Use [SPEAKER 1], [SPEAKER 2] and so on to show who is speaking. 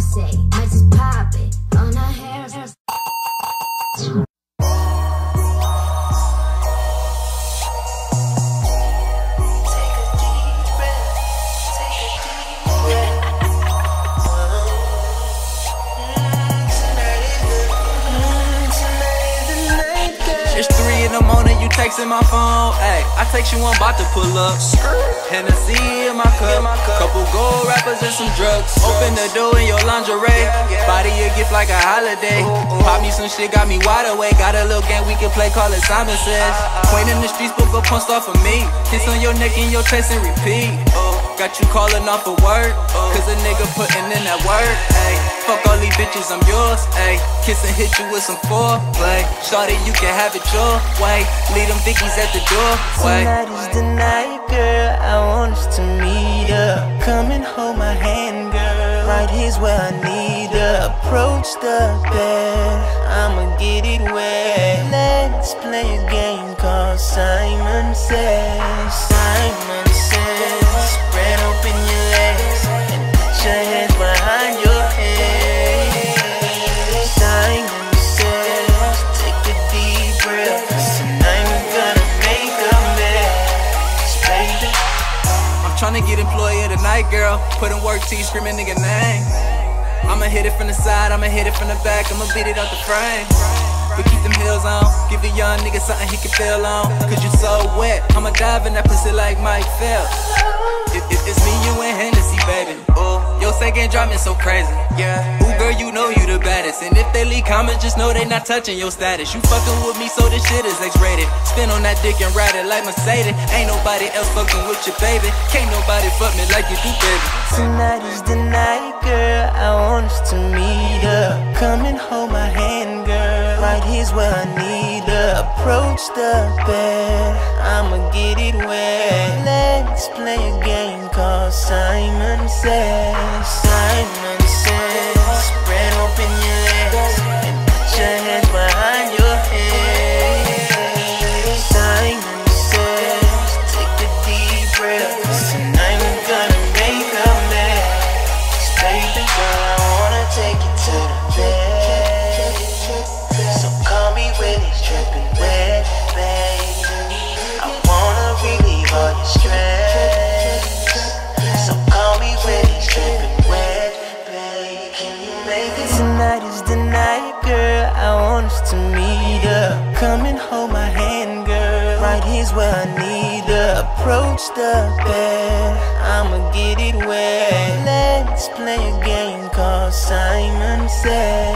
[SPEAKER 1] might just pop it on her hair.
[SPEAKER 2] You texting my phone. Ayy, I text you, I'm about to pull up. Hennessy in my cup, couple gold rappers and some drugs. Open the door in your lingerie, body a gift like a holiday. Pop me some shit, got me wide awake. Got a little game we can play, call it Simon Says. Queen in the streets, book a punch off of me. Kiss on your neck and your chest and repeat. Got you calling off of work, cause a nigga putting in that work. Ayy, fuck all these bitches, I'm yours. Ayy, kiss and hit you with some foreplay. Shorty, you can have it your way. Leave them Vickies at the door. Way.
[SPEAKER 3] Is the night, girl. I want us to meet up. Come and hold my hand, girl. Right here's where I need her. Approach the bed. I'ma get it wet. Let's play a game called Simon Says.
[SPEAKER 2] Tryna get employee of the night, girl. Put in work, T screaming nigga name. I'ma hit it from the side, I'ma hit it from the back, I'ma beat it out the frame. But keep them heels on, give a young nigga something he can feel on. Cause you so wet, I'ma dive in that pussy like Mike Phelps. It, it, it's me, you, your second drop me so crazy. Yeah. Ooh, girl, you know you the baddest. And if they leave comments, just know they not touching your status. You fucking with me, so this shit is X-rated. Spin on that dick and ride it like Mercedes. Ain't nobody else fucking with you, baby. Can't nobody fuck me like you do, baby.
[SPEAKER 3] Tonight is the night, girl. I want us to meet up. Come and hold my hand, girl. Right here's where I need. Approach the bed. I'ma get it wet. Let's play a game called Simon Says. Simon to up. Come and hold my hand, girl. Right here's where I need her. Approach the bed. I'ma get it wet. Let's play a game called Simon Says.